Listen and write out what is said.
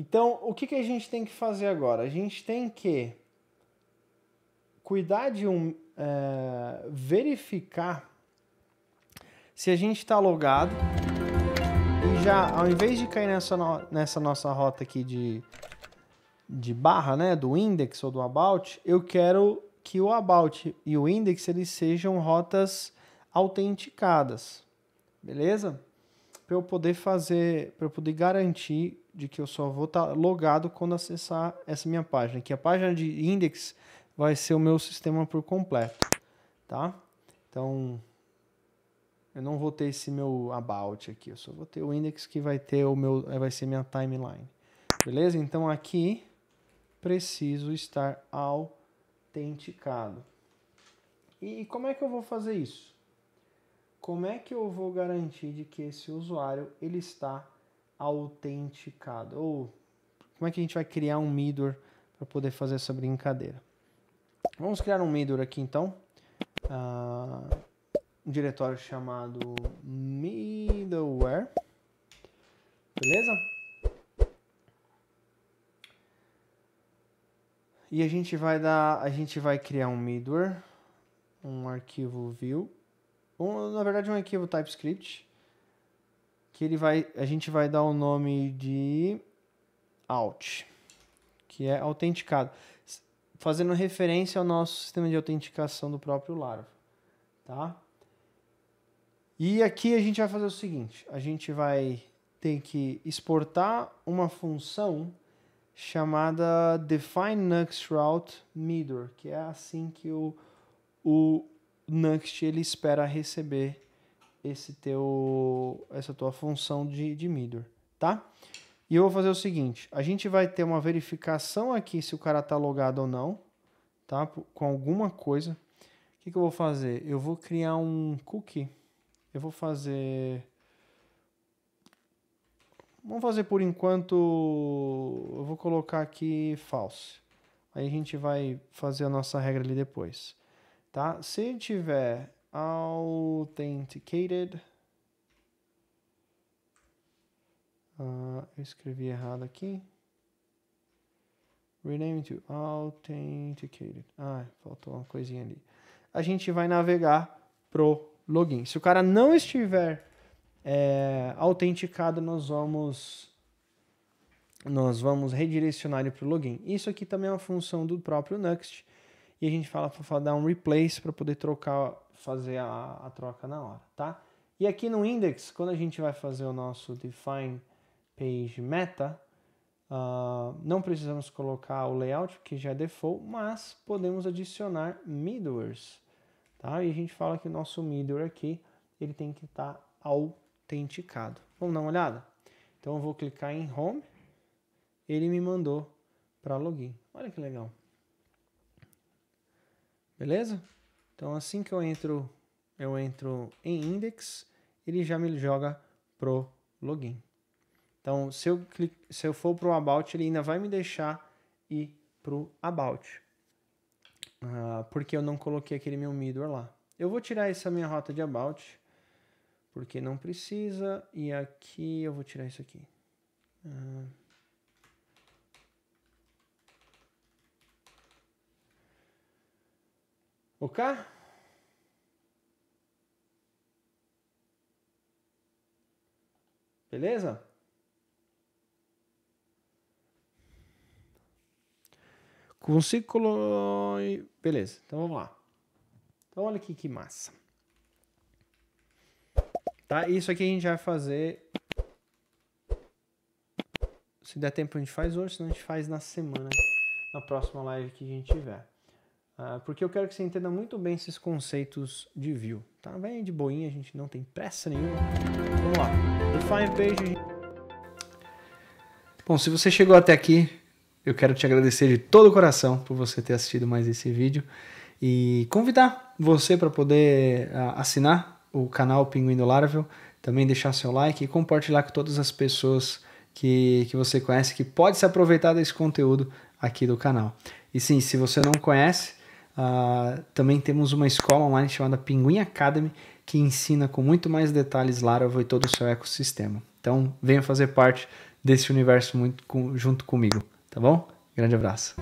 Então, o que, que a gente tem que fazer agora? A gente tem que cuidar de um, é, verificar se a gente está logado e já, ao invés de cair nessa, no, nessa nossa rota aqui de, de barra, né, do index ou do about, eu quero que o about e o index eles sejam rotas autenticadas, beleza? Para eu poder fazer, para eu poder garantir de que eu só vou estar tá logado quando acessar essa minha página, que a página de index vai ser o meu sistema por completo, tá? Então, eu não vou ter esse meu about aqui, eu só vou ter o index que vai ter o meu, vai ser minha timeline. Beleza? Então aqui preciso estar autenticado. E como é que eu vou fazer isso? Como é que eu vou garantir de que esse usuário ele está autenticado? Ou como é que a gente vai criar um middleware para poder fazer essa brincadeira? Vamos criar um middleware aqui então. Uh, um diretório chamado middleware. Beleza? E a gente vai dar, a gente vai criar um middleware, um arquivo view, um, na verdade um arquivo TypeScript, que ele vai, a gente vai dar o nome de out, que é autenticado, fazendo referência ao nosso sistema de autenticação do próprio Laravel, tá? E aqui a gente vai fazer o seguinte: a gente vai ter que exportar uma função chamada define next route middle, que é assim que o, o next ele espera receber esse teu essa tua função de, de middle, tá? E eu vou fazer o seguinte, a gente vai ter uma verificação aqui se o cara tá logado ou não, tá? Com alguma coisa. O que, que eu vou fazer? Eu vou criar um cookie eu vou fazer. Vamos fazer por enquanto. Eu vou colocar aqui false. Aí a gente vai fazer a nossa regra ali depois. Tá? Se tiver authenticated. Uh, eu escrevi errado aqui. Rename to authenticated. Ah, faltou uma coisinha ali. A gente vai navegar pro login. Se o cara não estiver é, autenticado, nós vamos nós vamos redirecionar ele para o login. Isso aqui também é uma função do próprio Next e a gente fala para dar um replace para poder trocar, fazer a, a, troca na hora, tá? E aqui no index, quando a gente vai fazer o nosso define page meta, uh, não precisamos colocar o layout porque já é default, mas podemos adicionar middlewares. Tá? E a gente fala que o nosso middleware aqui ele tem que estar tá autenticado. Vamos dar uma olhada? Então eu vou clicar em Home, ele me mandou para login. Olha que legal. Beleza? Então assim que eu entro, eu entro em Index, ele já me joga pro login. Então se eu, clique, se eu for pro About, ele ainda vai me deixar ir pro About uh, porque eu não coloquei aquele meu middleware lá. Eu vou tirar essa minha rota de about, porque não precisa, e aqui eu vou tirar isso aqui. Uh, ok? Beleza? Consigo colocar. Beleza, então vamos lá. Então olha aqui que massa. Tá? Isso aqui a gente vai fazer. Se der tempo a gente faz hoje, senão a gente faz na semana, na próxima live que a gente tiver. Uh, porque eu quero que você entenda muito bem esses conceitos de view. Tá? Vem de boinha, a gente não tem pressa nenhuma. Vamos lá. Define page. Bom, se você chegou até aqui, eu quero te agradecer de todo o coração por você ter assistido mais esse vídeo e convidar você para poder uh, assinar o canal Pinguim do Laravel, também deixar seu like e compartilhar com todas as pessoas que, que você conhece que pode se aproveitar desse conteúdo aqui do canal. E sim, se você não conhece, uh, também temos uma escola online chamada Pinguim Academy que ensina com muito mais detalhes Laravel e todo o seu ecossistema. Então, venha fazer parte desse universo muito com, junto comigo, tá bom? Grande abraço.